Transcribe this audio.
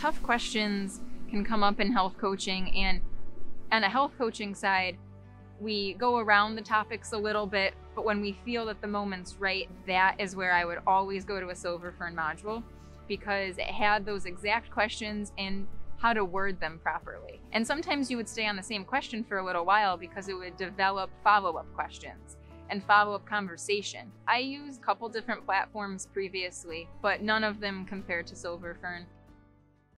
tough questions can come up in health coaching and on a health coaching side, we go around the topics a little bit, but when we feel that the moment's right, that is where I would always go to a Silver Fern module because it had those exact questions and how to word them properly. And sometimes you would stay on the same question for a little while because it would develop follow up questions and follow up conversation. I used a couple different platforms previously, but none of them compared to Silver Fern.